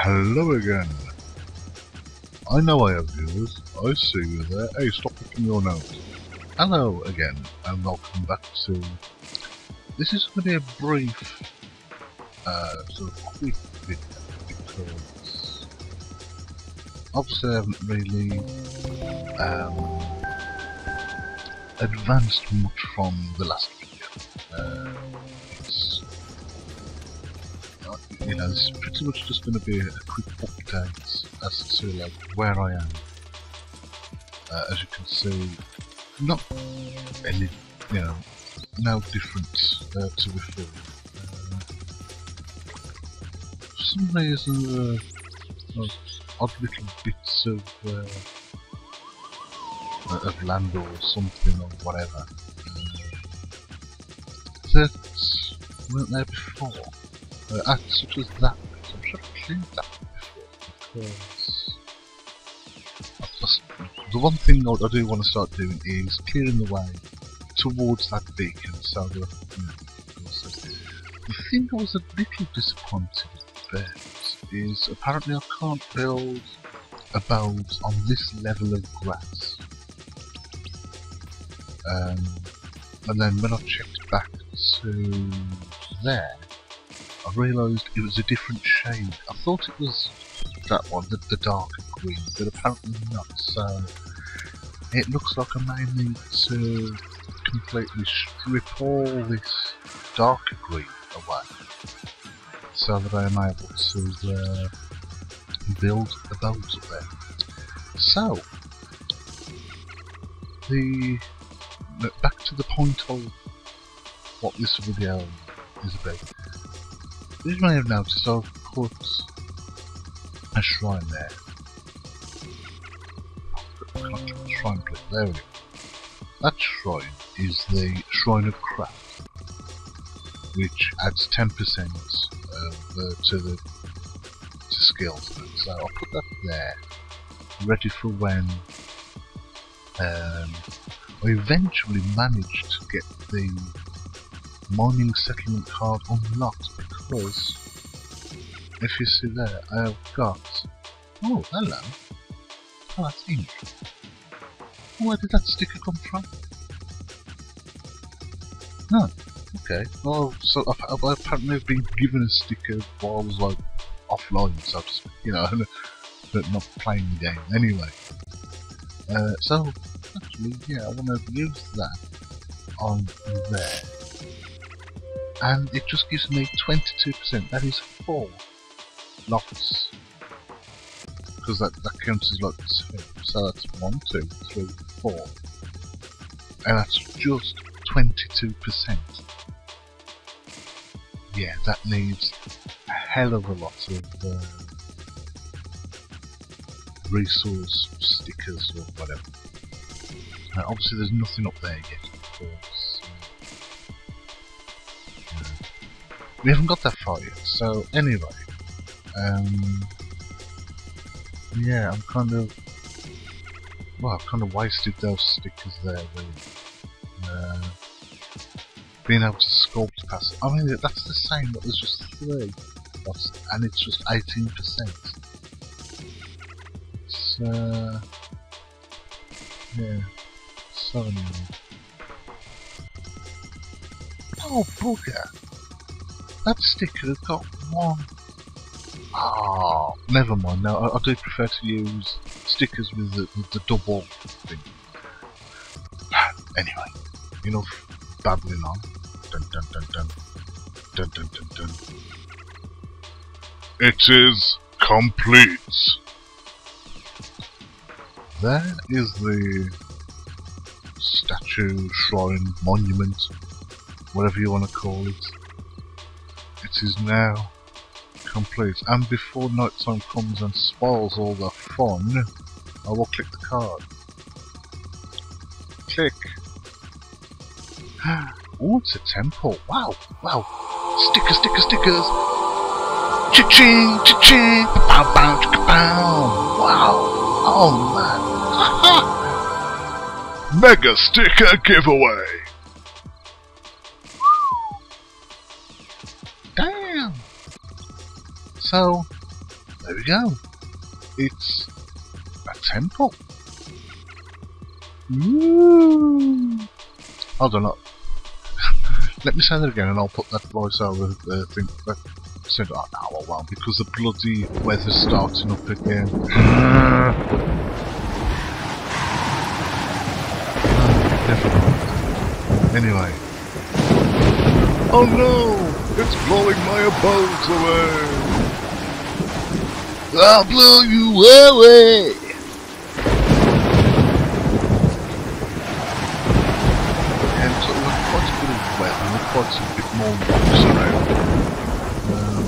Hello again. I know I have viewers. I see you there. Hey, stop picking your nose. Hello again, and welcome back to... This is going to be a brief, uh, sort of quick video, because... Obviously I haven't really, um, advanced much from the last video. Uh, you know, it's pretty much just going to be a quick update as to like where I am. Uh, as you can see, not any, you know, no different uh, to before. Uh, for some reason, uh, like, odd little bits of uh, of land or something or whatever uh, that weren't there before uh, such as that. I'm sure I've cleaned that before because the one thing I, do want to start doing is clearing the way towards that beacon so that you know, the thing I was a little disappointed about is apparently I can't build a boat on this level of grass. Um, and then when I checked back to there, I realised it was a different shade. I thought it was that one, the, the green, but apparently not. So it looks like I may need to completely strip all this darker green away so that I am able to uh, build the boat up there. So, the back to the point of what this video is about. You may have noticed, I've put a shrine there. Shrine plate, there we go. That shrine is the Shrine of Craft, which adds 10% of, uh, to the to skills. So I'll put that there, ready for when um, I eventually managed to get the mining settlement card unlocked because if you see there I have got oh hello. Oh that's ink where did that sticker come from? Oh okay. Well so I, I apparently have been given a sticker while I was like offline so you know but not playing the game. Anyway uh, so actually yeah I want to use that on there and it just gives me 22%. That is four lots. Because that, that counts as like two. So that's one, two, three, four. And that's just 22%. Yeah, that needs a hell of a lot of uh, resource stickers or whatever. Now, obviously there's nothing up there yet, we haven't got that far yet. So anyway, um, yeah, I'm kind of well, I've kind of wasted those stickers there. Really. Uh, being able to sculpt past. I mean, that's the same. That was just three, and it's just eighteen percent. So yeah, so annoying. Oh bugger! That sticker has got one. Ah, oh, never mind. Now I, I, do prefer to use stickers with the, with the double thing. Anyway, enough babbling on. Dun dun dun dun. Dun dun dun dun. It is complete. There is the statue, shrine, monument, whatever you want to call it. It is now complete. And before nighttime comes and spoils all the fun, I will click the card. Click. Oh, it's a temple. Wow, wow. Stickers, stickers, stickers. Cha-ching, cha-ching. Bow, chicka, bow. Wow. Oh, man. Mega sticker giveaway. So, there we go. It's a temple. Ooh. Hold on. Look. Let me say that again, and I'll put that voiceover uh, thing. But said, oh, no, I won't, because the bloody weather's starting up again. Anyway. Oh no! It's blowing my abodes away! I'll blow you away! And so we've got a bit of weather, we've quite a bit more rocks around. Um,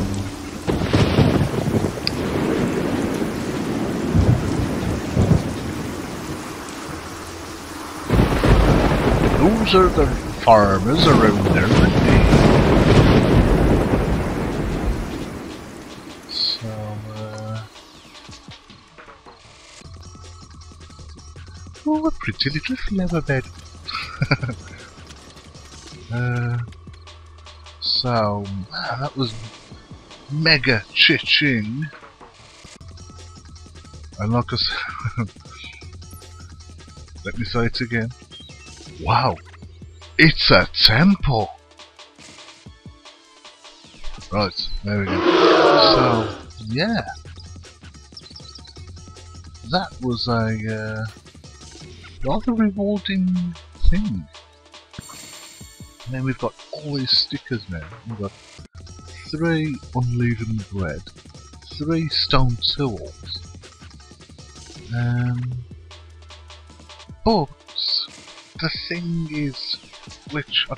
those are the farmers around there, Oh, a pretty little flower bed. uh, so, that was mega chiching. And like I said, let me say it again. Wow, it's a temple! Right, there we go. So, yeah. That was a uh, rather rewarding thing. And then we've got all these stickers now. We've got three unleavened bread, three stone tools, um, but the thing is, which I,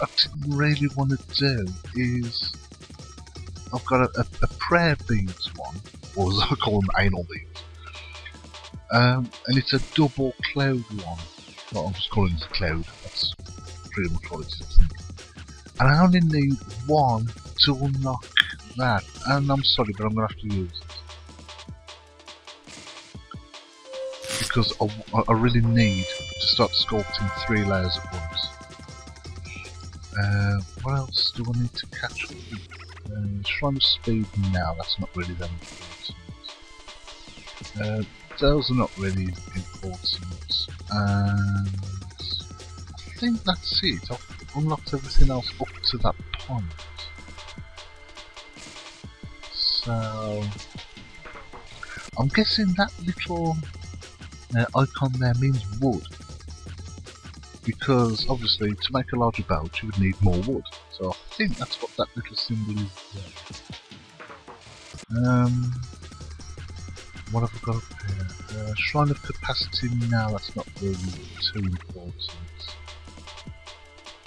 I didn't really want to do, is I've got a, a, a prayer beads one, or as I call them, anal beads, um, and it's a double cloud one. Well, I'm just calling it a cloud. That's pretty much what it is. And I only need one to unlock that. And I'm sorry, but I'm going to have to use it. Because I, I really need to start sculpting three layers at once. Uh, what else do I need to catch? Uh, Shrine Speed now, that's not really that important. Uh, those are not really important. And I think that's it. I've unlocked everything else up to that point. So I'm guessing that little uh, icon there means wood. Because obviously to make a larger belt you would need more wood. So I think that's what that little symbol is there. Um, what have I got up here? Uh, Shrine of Capacity now, that's not really too important.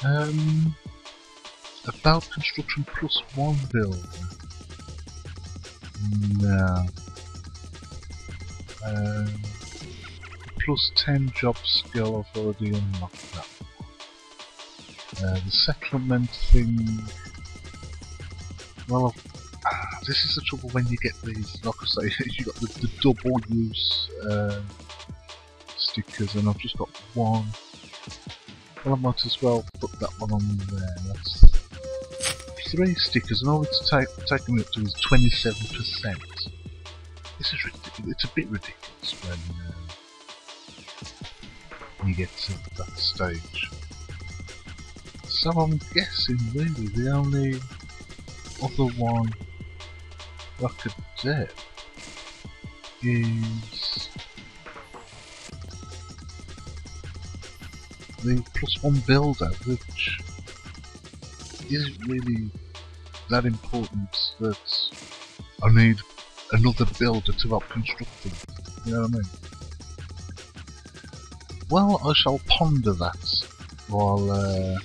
Um, about construction plus one build. No. Um, plus 10 job skill, I've already unlocked that. Uh, the settlement thing. Well, ah, this is the trouble when you get these. Like I say, you got the, the double use uh, stickers, and I've just got one. Well, I might as well put that one on there. That's three stickers, and all it's ta taking me up to is 27%. This is ridiculous. It's a bit ridiculous when uh, you get to that stage. So I'm guessing really the only other one I could do is the plus one builder, which isn't really that important that I need another builder to help construct them. You know what I mean? Well, I shall ponder that while uh,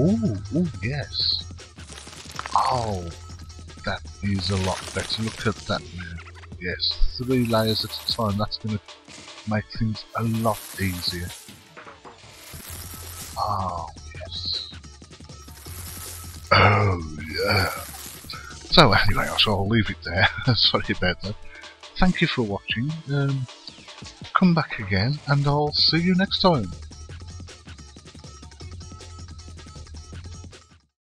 Oh, oh yes. Oh, that is a lot better. Look at that now. Yes, three layers at a time. That's going to make things a lot easier. Oh, yes. Oh, yeah. So anyway, so I'll leave it there. Sorry about that. Thank you for watching. Um, come back again, and I'll see you next time.